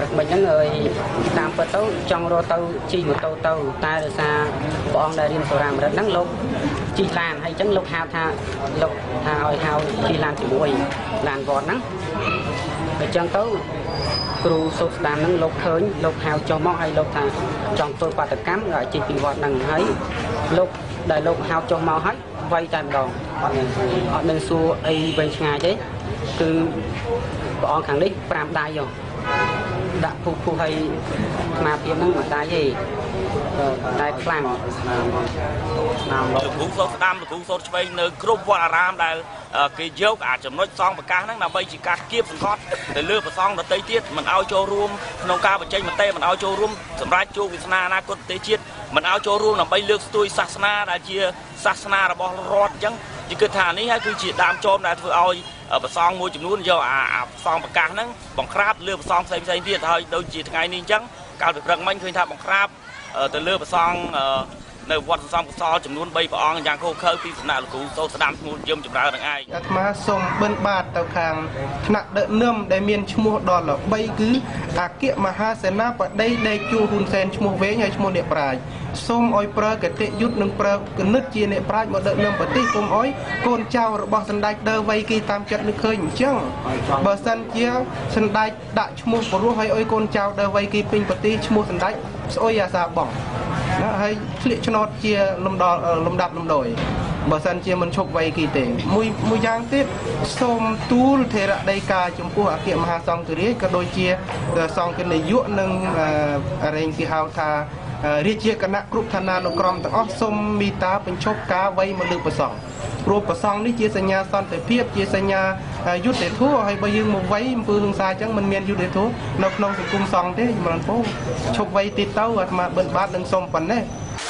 ព្រឹកមិញហ្នឹងអើយតាមពិតទៅចង់រត់ទៅជិះម៉ូតូទៅតែដោយសារព្រះអង្គដែលរៀនសូរ៉ាមរិតហ្នឹងលោកជិះឡានហើយអញ្ចឹងលោកហៅថាលោកថាឲ្យហៅជិះឡានជាមួយឡានវត្តហ្នឹងអញ្ចឹងទៅគ្រូសុខស្ដានហ្នឹងលោកឃើញលោកហៅចុះមកហើយលោកថាចង់ធ្វើបាតកម្មឲ្យជិះពីវត្តហ្នឹងហើយលោកដែលលោកហៅចុះមកហើយវាយតែម្ដងអត់អត់នឹងសួរអីវែងឆ្ងាយទេគឺព្រះអង្គខាងនេះ5ដៃហ៎ ដាក់ពុះពុះឲ្យស្មារតីហ្នឹងមិនដៃទេតែខ្លាំងឆ្នាំលោកគ្រូសូត្រស្ដាំលោកគ្រូសូត្រឆ្វេងនៅគ្រប់វត្តអារាមដែលគេយកអាចំណុចសងប្រកាសហ្នឹងដើម្បីជាការគៀបសង្កត់ទៅលើប្រសងដតីទៀតមិនឲ្យចូលរួមក្នុងការបញ្ចេញមតិមិនឲ្យចូលរួមសម្រាប់ជួបវាសនាអនាគតប្រទេសជាតិ មិនឲ្យចូលរួមដើម្បីលើកស្ទួយសាសនាដែលជាសាសនារបស់រដ្ឋអញ្ចឹងជាគិតថានេះហើយគឺជាដើមចោមដែលធ្វើឲ្យប្រសងមួយចំនួនយកអាប្រសងប្រកាសហ្នឹងបង្ក្រាបលើប្រសងផ្សេងផ្សេងទៀតហើយដូចជាថ្ងៃនេះអញ្ចឹងកាលពីព្រឹកមិញឃើញថាបង្ក្រាបទៅលើប្រសង នៅវត្តសំកសលចំនួន3ព្រះអង្គយ៉ាងខុសខើពីសំណាក់លោកគ្រូសូស្ដាំឈ្មោះយមចម្រើននឹងឯងអាត្មាសូមបិណ្ឌបាតទៅខាងថ្នាក់ដឹកនាំដែលមានឈ្មោះដល់ល្បីគឺអគ្គមហាសេនាបតីដេកជួហ៊ុនសែនឈ្មោះវែងហើយឈ្មោះអ្នកប្រាជ្ញសូមឲ្យប្រើកតិយុត្តនិងប្រើគណិតជាអ្នកប្រាជ្ញមកដឹកនាំប្រទេសគុំអោយកូនចៅរបស់សម្ដេចដើវៃគីតាមចិត្តនឹកឃើញអញ្ចឹងបើសិនជាសម្ដេចដាក់ឈ្មោះព្រោះឲ្យឲ្យកូនចៅដើវៃគីពេញប្រទេសឈ្មោះសម្ដេចស្អុយអាសាបងណា ហើយឆ្លៀកឆ្នោតជាលំដល់លំដាប់លំដោយបើសិនជាមិនឈប់វ័យគីទេមួយមួយយ៉ាងទៀតសូមទូលថេរដីកាចំពោះអគ្គមហាសង្ឃរាជក៏ដូចជាសង្ឃនាយកនិងរែងគេហៅថារាជាគណៈគ្រប់ឋានានុក្រមទាំងអស់សូមមេត្តាបញ្ឈប់ការវ័យមកលើប្រសងព្រោះប្រសងនេះជាសញ្ញាសន្តិភាពជាសញ្ញា យុត្តិធម៌ហើយបើយើងមកវ័យអំពើហិង្សាអញ្ចឹងมันមានយុត្តិធម៌នៅក្នុងសង្គមសង្ឃទេចម្រើនពូឈប់វ័យទីទៅអាត្មាបិណ្ឌបាតនឹងសូមប៉ុណ្ណេះ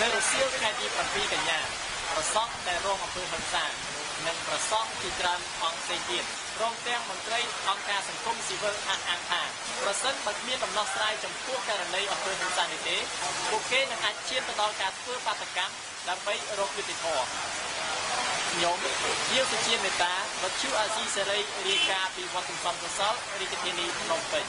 នៅរសៀលថ្ងៃទី7កញ្ញាប្រសងដែលរងអំពើហិង្សានិងប្រសងជាច្រើនអង្គផ្សេងទៀតព្រមទាំងមន្ត្រីអង្គការសង្គមស៊ីវិលអះអាងថាប្រសិនបើគ្មានដំណោះស្រាយចំពោះករណីអំពើហិង្សានេះទេពួកគេនឹងអាចឈានទៅដល់ការធ្វើបាតកម្មដើម្បីរកយុត្តិធម៌ ខ្ញុំជាសុជាមេតាវត្តជូអាស៊ីសេរីរាយការណ៍ពីវត្តសំសំកសលរាជធានីភ្នំពេញ